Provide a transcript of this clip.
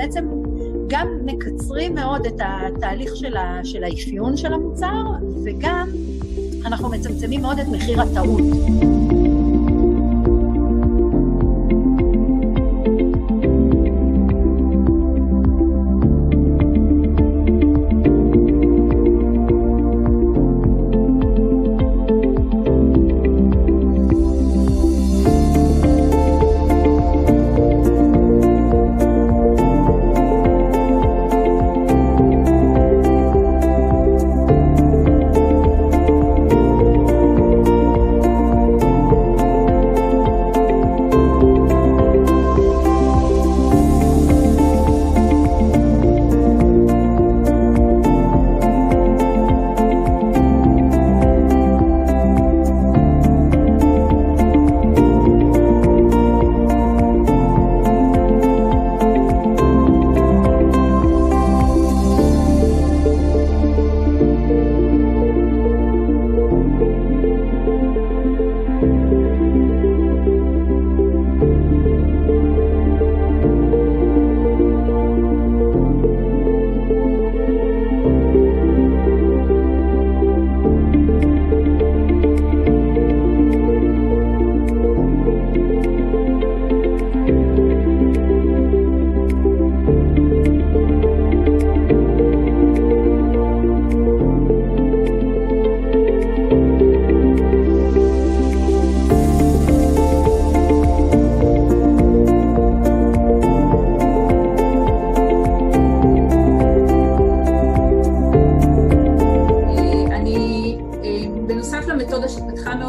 בעצם גם מקצרים מאוד את התהליך של, ה, של האפיון של המוצר, וגם אנחנו מצמצמים מאוד את מחיר הטעות.